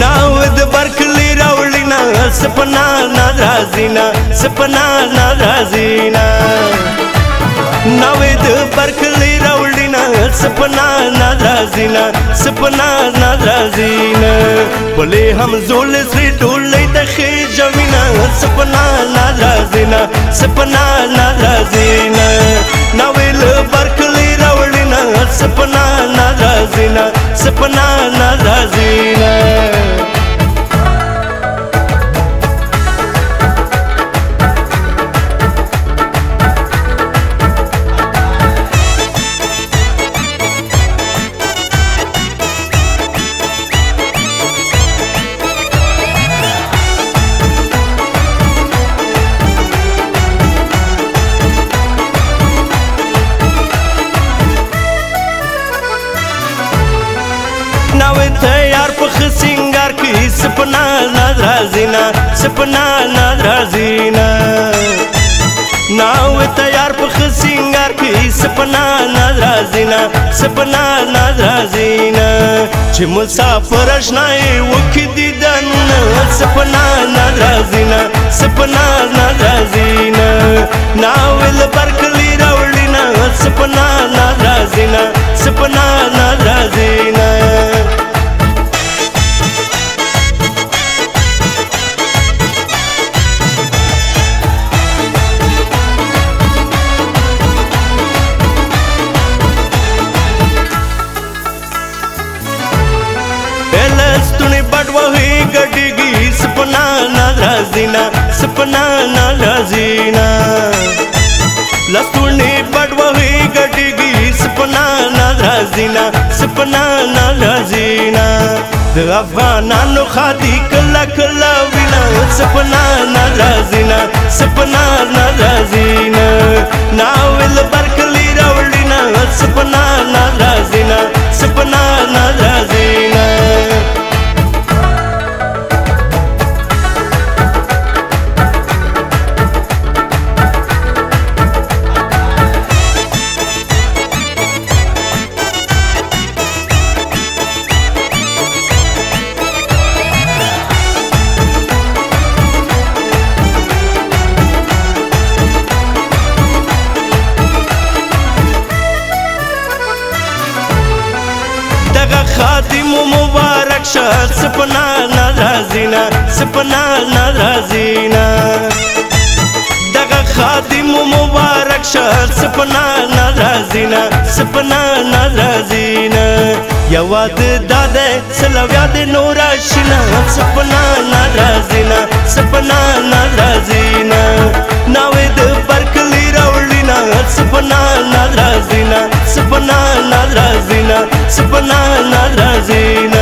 ناو د برکلی راوړینا سپنا ناراضینا سپنا ناراضینا ناو د برکلی راوړینا سپنا ناراضینا سپنا ناراضینا بلې هم زول سي ټول ته خې جمینا سپنا ناراضینا سپنا ناراضینا ناد راځي نه سپنا ناد راځي نه ناو تیار په خسینګار کې سپنا ناد راځي نه سپنا ناد راځي نه چې مسافر شنای وکي دیدن سپنا ناد راځي نه سپنا ناد راځي نه ناو لبرکلی راوړي نه سپنا ناد راځي نه سپنا لازینا سپنا نا لازینا لستونی پڑوہی گٹی گی سپنا نا لازینا سپنا نا لازینا د افغانانو خاطی کلا کلا وینا سپنا سپنا ناراضینا سپنا ناراضینا دغه خادم مبارک شه سپنا ناراضینا سپنا ناراضینا یواد داده سلو یاد نور آشنا سپنا ناراضینا سپنا ناراضینا ناوې د برکلی راوړینا سپنا ناراضینا سپنا ناراضینا سپنا ناراضینا